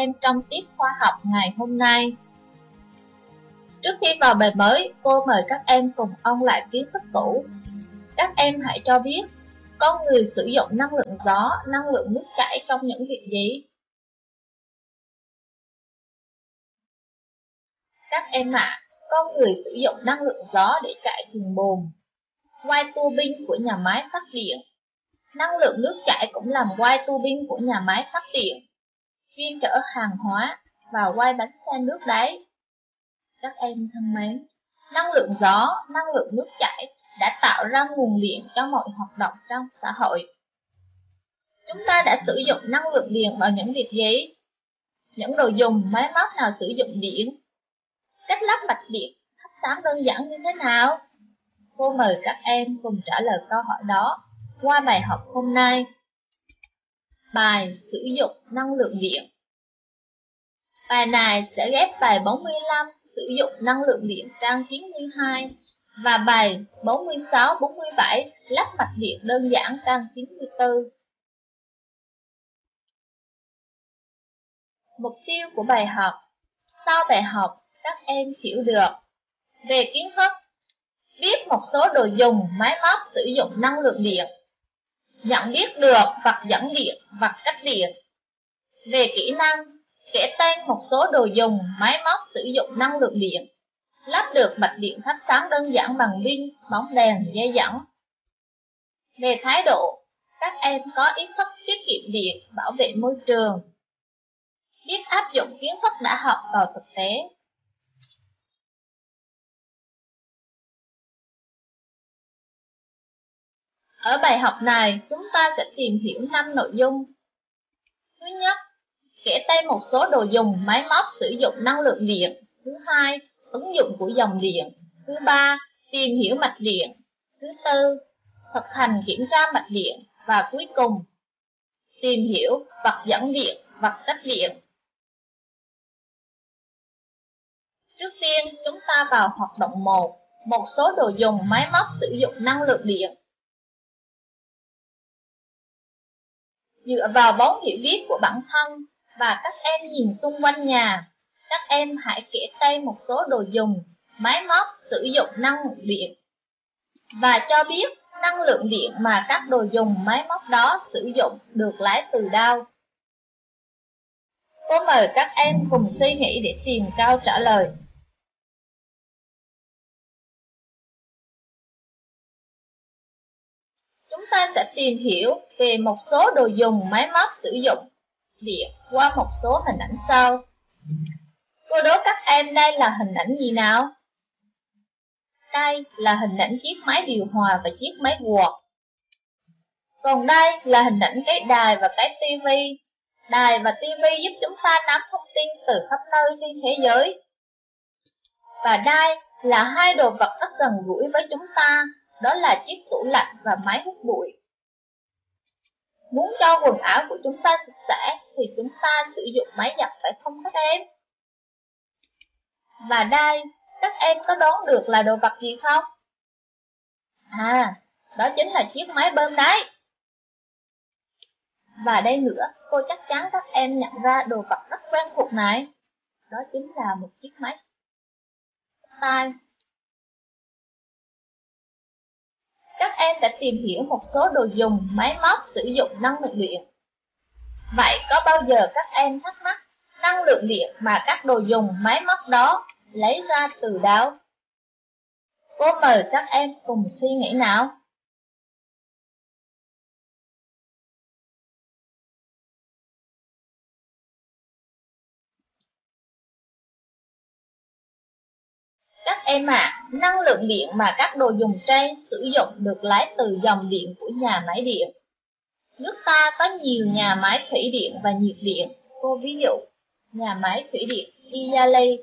em trong tiết khoa học ngày hôm nay. Trước khi vào bài mới, cô mời các em cùng ôn lại kiến thức cũ. Các em hãy cho biết, con người sử dụng năng lượng gió, năng lượng nước chảy trong những việc gì? Các em ạ, à, con người sử dụng năng lượng gió để chạy thuyền bồn, quay tua bin của nhà máy phát điện. Năng lượng nước chảy cũng làm quay tua bin của nhà máy phát điện, chuyên chở hàng hóa và quay bánh xe nước đấy. Các em thân mến, năng lượng gió, năng lượng nước chảy đã tạo ra nguồn điện cho mọi hoạt động trong xã hội. Chúng ta đã sử dụng năng lượng điện vào những việc gì? Những đồ dùng, máy móc nào sử dụng điện? Cách lắp mạch điện thắp sáng đơn giản như thế nào? Cô mời các em cùng trả lời câu hỏi đó qua bài học hôm nay. Bài sử dụng năng lượng điện. Bài này sẽ ghép bài 45 sử dụng năng lượng điện trang 92 và bài 46-47 lắp mạch điện đơn giản trang 94. Mục tiêu của bài học. Sau bài học, các em hiểu được. Về kiến thức, biết một số đồ dùng, máy móc sử dụng năng lượng điện, nhận biết được vật dẫn điện, vật cách điện. Về kỹ năng, kể tên một số đồ dùng, máy móc sử dụng năng lượng điện, lắp được mạch điện thắp sáng đơn giản bằng pin, bóng đèn, dây dẫn. Về thái độ, các em có ý thức tiết kiệm điện, bảo vệ môi trường, biết áp dụng kiến thức đã học vào thực tế. Ở bài học này, chúng ta sẽ tìm hiểu 5 nội dung. Thứ nhất, kể tên một số đồ dùng máy móc sử dụng năng lượng điện. Thứ hai, ứng dụng của dòng điện. Thứ ba, tìm hiểu mạch điện. Thứ tư, thực hành kiểm tra mạch điện. Và cuối cùng, tìm hiểu vật dẫn điện, vật cách điện. Trước tiên, chúng ta vào hoạt động 1, một số đồ dùng máy móc sử dụng năng lượng điện. Dựa vào vốn hiểu biết của bản thân và các em nhìn xung quanh nhà, các em hãy kể tên một số đồ dùng, máy móc sử dụng năng lượng điện và cho biết năng lượng điện mà các đồ dùng máy móc đó sử dụng được lấy từ đâu. Cô mời các em cùng suy nghĩ để tìm câu trả lời. Ta sẽ tìm hiểu về một số đồ dùng máy móc sử dụng điện qua một số hình ảnh sau. Cô đố các em đây là hình ảnh gì nào? Đây là hình ảnh chiếc máy điều hòa và chiếc máy quạt. Còn đây là hình ảnh cái đài và cái tivi. Đài và tivi giúp chúng ta nắm thông tin từ khắp nơi trên thế giới. Và đây là hai đồ vật rất gần gũi với chúng ta, đó là chiếc tủ lạnh và máy hút bụi. Muốn cho quần áo của chúng ta sạch sẽ thì chúng ta sử dụng máy giặt phải không các em? Và đây, các em có đoán được là đồ vật gì không? À, đó chính là chiếc máy bơm đấy. Và đây nữa, cô chắc chắn các em nhận ra đồ vật rất quen thuộc này. Đó chính là một chiếc máy tay. Các em đã tìm hiểu một số đồ dùng, máy móc sử dụng năng lượng điện. Vậy có bao giờ các em thắc mắc năng lượng điện mà các đồ dùng, máy móc đó lấy ra từ đâu? Cô mời các em cùng suy nghĩ nào. Em ạ, à, năng lượng điện mà các đồ dùng trên sử dụng được lấy từ dòng điện của nhà máy điện. Nước ta có nhiều nhà máy thủy điện và nhiệt điện. Cô ví dụ, nhà máy thủy điện Iyali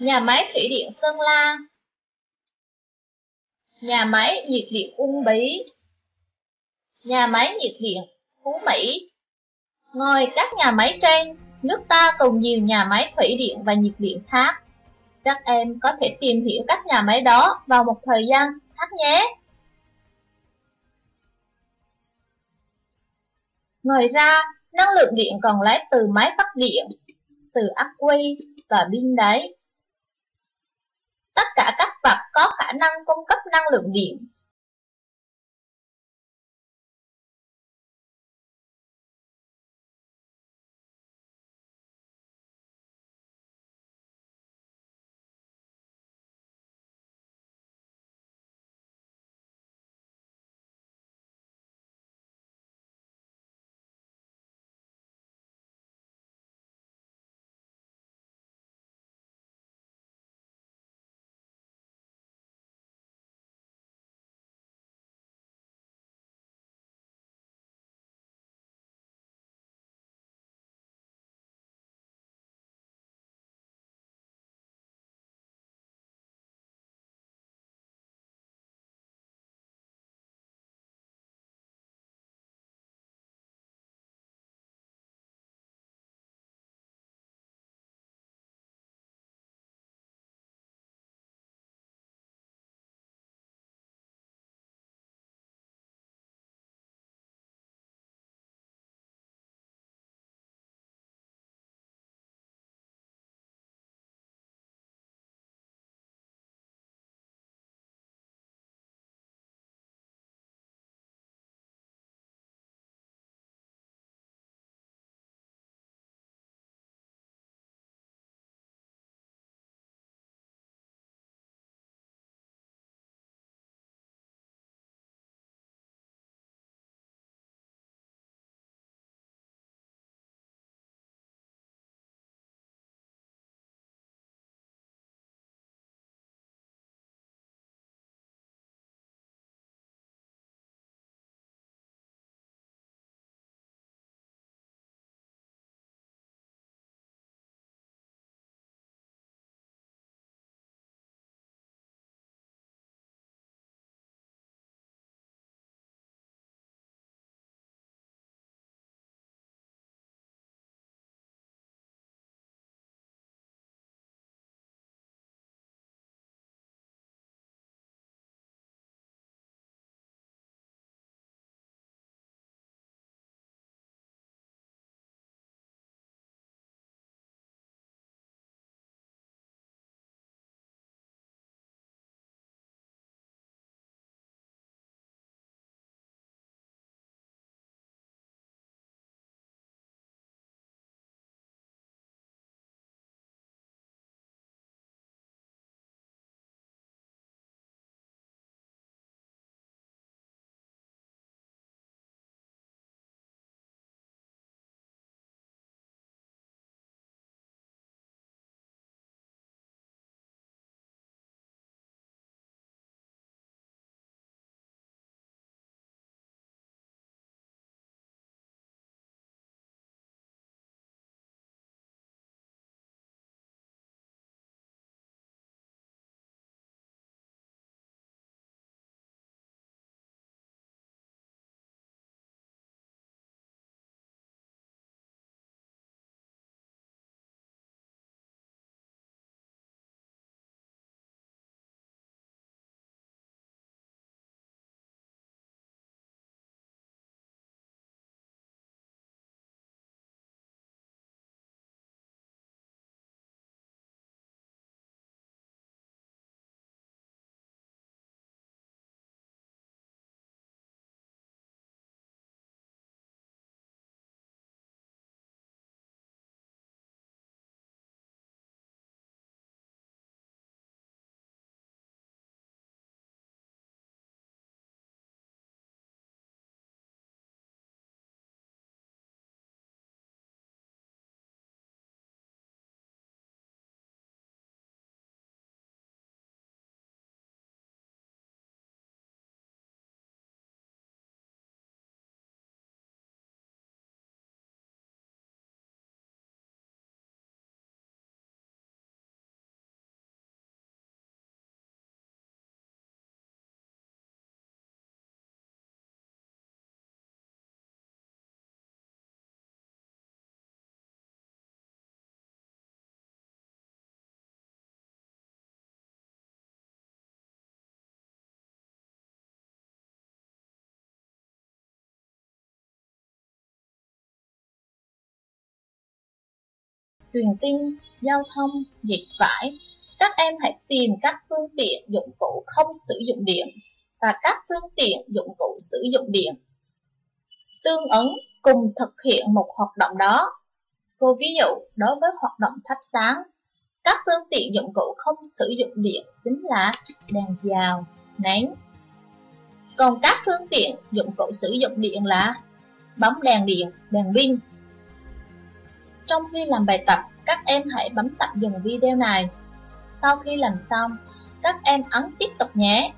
Nhà máy thủy điện Sơn La Nhà máy nhiệt điện Uông Bí Nhà máy nhiệt điện Phú Mỹ Ngoài các nhà máy trên, nước ta còn nhiều nhà máy thủy điện và nhiệt điện khác. Các em có thể tìm hiểu các nhà máy đó vào một thời gian khác nhé. Ngoài ra, Năng lượng điện còn lấy từ máy phát điện, từ ắc quy và pin đáy. Tất cả các vật có khả năng cung cấp năng lượng điện truyền tin, giao thông, dịch vải. Các em hãy tìm các phương tiện dụng cụ không sử dụng điện và các phương tiện dụng cụ sử dụng điện. Tương ứng cùng thực hiện một hoạt động đó. Cô ví dụ, đối với hoạt động thắp sáng, các phương tiện dụng cụ không sử dụng điện chính là đèn dào, nén. Còn các phương tiện dụng cụ sử dụng điện là bấm đèn điện, đèn pin. Trong khi làm bài tập, các em hãy bấm tập dừng video này. Sau khi làm xong, các em ấn tiếp tục nhé.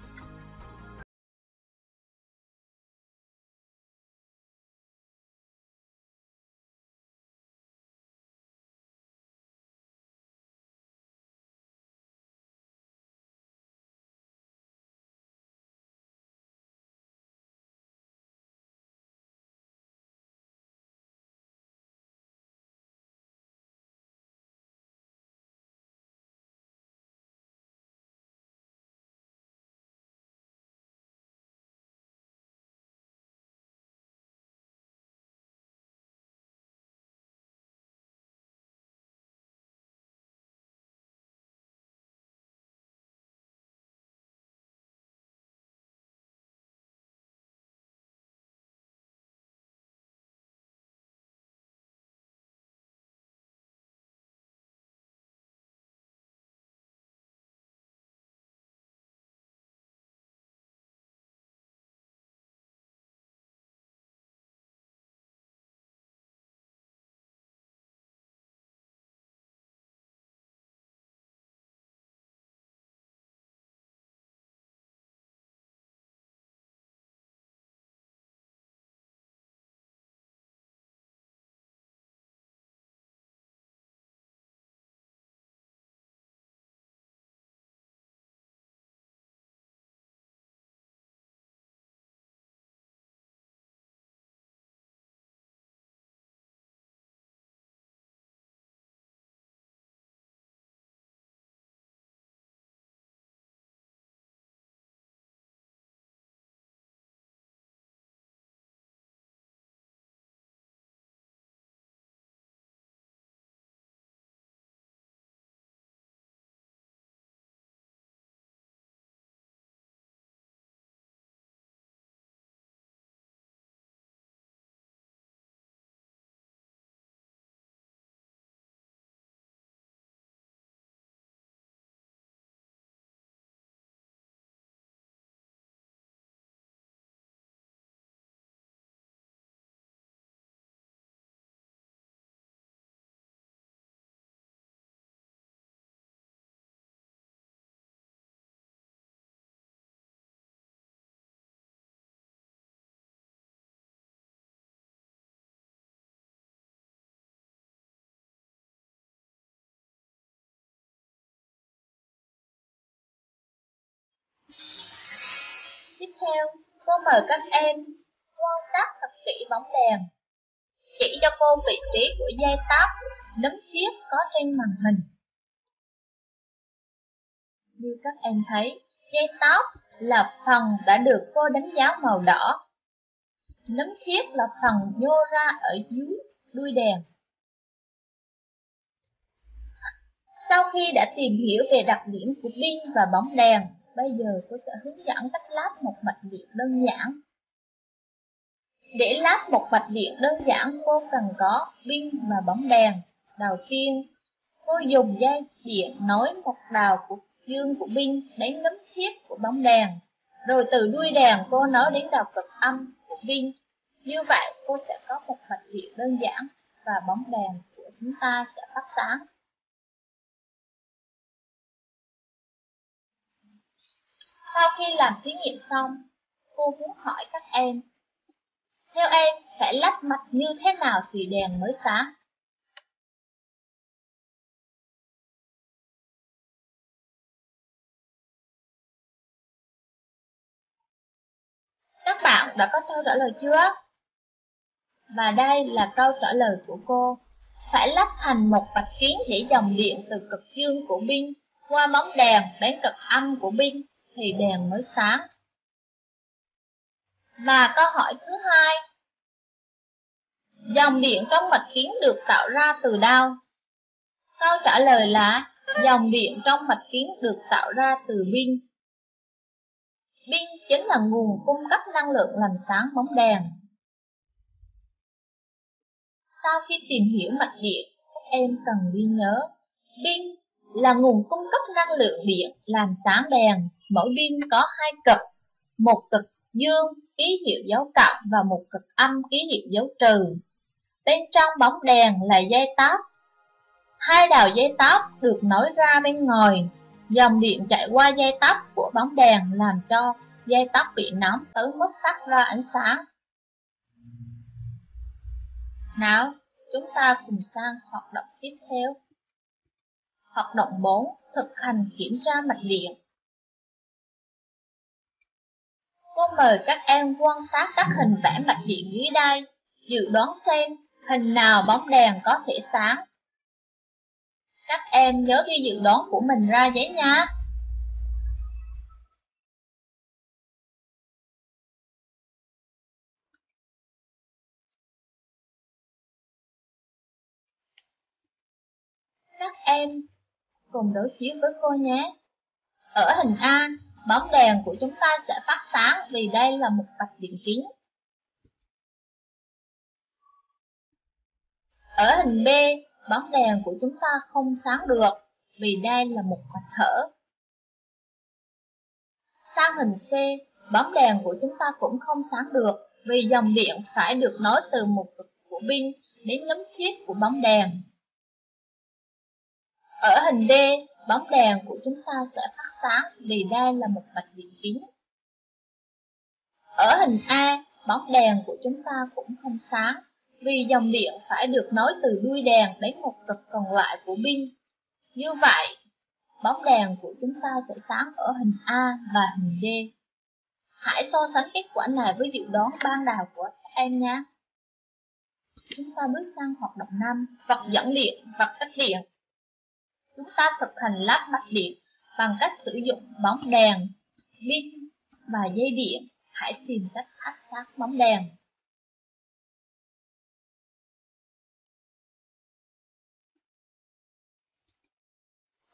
Tiếp theo, cô mời các em quan sát thật kỹ bóng đèn. Chỉ cho cô vị trí của dây tóc, nấm thiết có trên màn hình. Như các em thấy, dây tóc là phần đã được cô đánh dấu màu đỏ. Nấm thiết là phần nhô ra ở dưới đuôi đèn. Sau khi đã tìm hiểu về đặc điểm của pin và bóng đèn, Bây giờ cô sẽ hướng dẫn cách lắp một mạch điện đơn giản. Để lắp một mạch điện đơn giản, cô cần có pin và bóng đèn. Đầu tiên, cô dùng dây điện nối một đầu của dương của pin đến nấm thiết của bóng đèn. Rồi từ đuôi đèn cô nối đến đầu cực âm của pin. Như vậy cô sẽ có một mạch điện đơn giản và bóng đèn của chúng ta sẽ phát sáng. Sau khi làm thí nghiệm xong, cô muốn hỏi các em. Theo em, phải lắp mặt như thế nào thì đèn mới sáng? Các bạn đã có câu trả lời chưa? Và đây là câu trả lời của cô. Phải lắp thành một bạch kiến để dòng điện từ cực dương của pin qua bóng đèn đến cực âm của pin thì đèn mới sáng. Và câu hỏi thứ hai, dòng điện trong mạch kính được tạo ra từ đâu? Câu trả lời là dòng điện trong mạch kính được tạo ra từ pin. Pin chính là nguồn cung cấp năng lượng làm sáng bóng đèn. Sau khi tìm hiểu mạch điện, em cần ghi nhớ, pin là nguồn cung cấp năng lượng điện làm sáng đèn. Mỗi pin có hai cực, một cực dương ký hiệu dấu cộng và một cực âm ký hiệu dấu trừ. Bên trong bóng đèn là dây tóc. Hai đầu dây tóc được nối ra bên ngoài. Dòng điện chạy qua dây tóc của bóng đèn làm cho dây tóc bị nóng tới mức tắt ra ánh sáng. Nào, chúng ta cùng sang hoạt động tiếp theo. Hoạt động 4. Thực hành kiểm tra mạch điện. Cô mời các em quan sát các hình vẽ mạch điện dưới đây, dự đoán xem hình nào bóng đèn có thể sáng. Các em nhớ ghi dự đoán của mình ra giấy nha. Các em cùng đối chiếu với cô nhé. Ở hình A, bóng đèn của chúng ta sẽ phát sáng vì đây là một vạch điện kính. Ở hình B, bóng đèn của chúng ta không sáng được vì đây là một vạch hở. Sang hình C, bóng đèn của chúng ta cũng không sáng được vì dòng điện phải được nối từ một cực của pin đến nấm thiết của bóng đèn. Ở hình D, bóng đèn của chúng ta sẽ phát sáng vì đây là một mạch điện kính. Ở hình A, bóng đèn của chúng ta cũng không sáng vì dòng điện phải được nối từ đuôi đèn đến một cực còn lại của pin. Như vậy, bóng đèn của chúng ta sẽ sáng ở hình A và hình D. Hãy so sánh kết quả này với dự đoán ban đầu của em nhé. Chúng ta bước sang hoạt động 5, vật dẫn điện, vật cách điện chúng ta thực hành lắp mạch điện bằng cách sử dụng bóng đèn, pin và dây điện. Hãy tìm cách áp sát bóng đèn.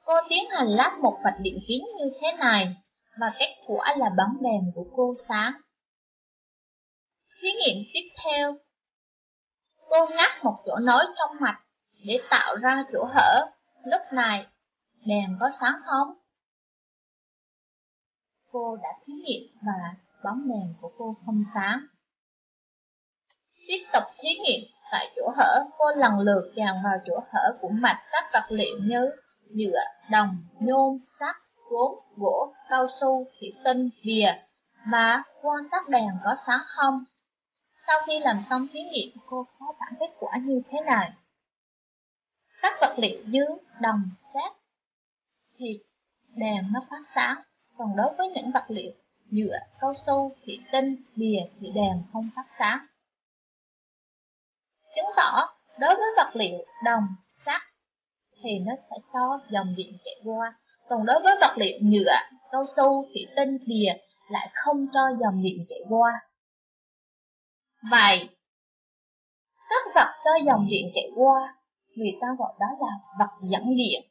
Cô tiến hành lắp một vạch điện kính như thế này và kết quả là bóng đèn của cô sáng. Thí nghiệm tiếp theo, cô ngắt một chỗ nối trong mạch để tạo ra chỗ hở Lúc này, đèn có sáng không? Cô đã thí nghiệm và bóng đèn của cô không sáng. Tiếp tục thí nghiệm tại chỗ hở, cô lần lượt dàn vào chỗ hở của mạch các vật liệu như nhựa, đồng, nhôm, sắt, gốm, gỗ, cao su, thủy tinh, bìa và quan sát đèn có sáng không. Sau khi làm xong thí nghiệm, cô có bản kết quả như thế này các vật liệu như đồng, sét thì đèn nó phát sáng. Còn đối với những vật liệu nhựa, cao su, thủy tinh, bìa thì đèn không phát sáng. Chứng tỏ đối với vật liệu đồng, sắt thì nó sẽ cho dòng điện chạy qua. Còn đối với vật liệu nhựa, cao su, thủy tinh, bìa lại không cho dòng điện chạy qua. Vậy, các vật cho dòng điện chạy qua người ta gọi đó là vật dẫn điện.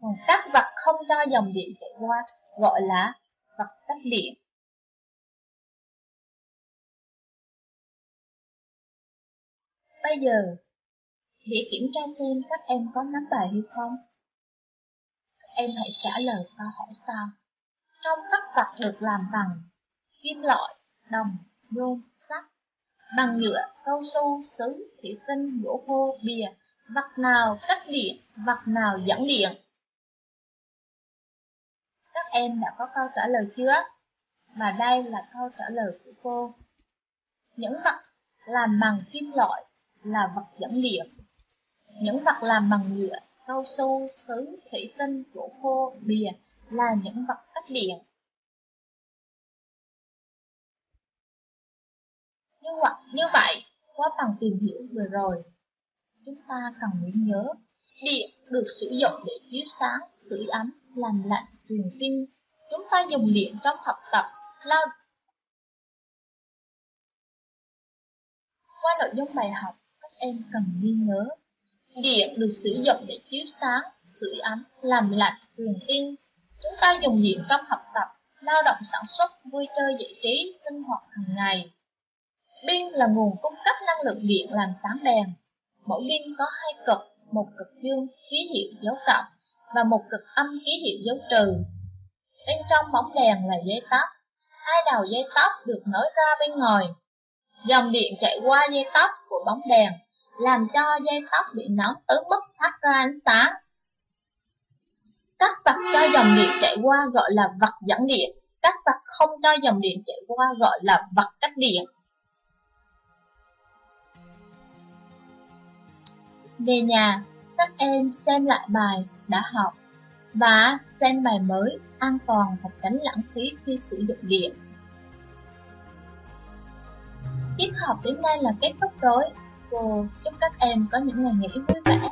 Còn các vật không cho dòng điện chạy qua gọi là vật tách điện. Bây giờ, để kiểm tra xem các em có nắm bài hay không. Em hãy trả lời câu hỏi sau. Trong các vật được làm bằng kim loại, đồng, nhôm, sắt, bằng nhựa, cao su, sứ, thủy tinh, gỗ khô, bìa, vật nào cách điện, vật nào dẫn điện. Các em đã có câu trả lời chưa? Và đây là câu trả lời của cô. Những vật làm bằng kim loại là vật dẫn điện. Những vật làm bằng nhựa, cao su, sứ, thủy tinh, gỗ khô, bìa là những vật cách điện. Như vậy, như vậy qua phần tìm hiểu vừa rồi, chúng ta cần ghi nhớ điện được sử dụng để chiếu sáng sưởi ấm làm lạnh truyền tin chúng ta dùng điện trong học tập lao qua nội dung bài học các em cần ghi nhớ Điện được sử dụng để chiếu sáng, sưởi ấm, làm lạnh, truyền tin. Chúng ta dùng điện trong học tập, lao động sản xuất, vui chơi giải trí, sinh hoạt hàng ngày. Pin là nguồn cung cấp năng lượng điện làm sáng đèn. Mỗi pin có hai cực, một cực dương ký hiệu dấu cộng và một cực âm ký hiệu dấu trừ. Bên trong bóng đèn là dây tóc. Hai đầu dây tóc được nối ra bên ngoài. Dòng điện chạy qua dây tóc của bóng đèn, làm cho dây tóc bị nóng tới mức phát ra ánh sáng. Các vật cho dòng điện chạy qua gọi là vật dẫn điện, các vật không cho dòng điện chạy qua gọi là vật cách điện. Về nhà, các em xem lại bài đã học và xem bài mới an toàn và tránh lãng phí khi sử dụng điện. Tiết học đến đây là kết thúc rồi. Cô chúc các em có những ngày nghỉ vui vẻ.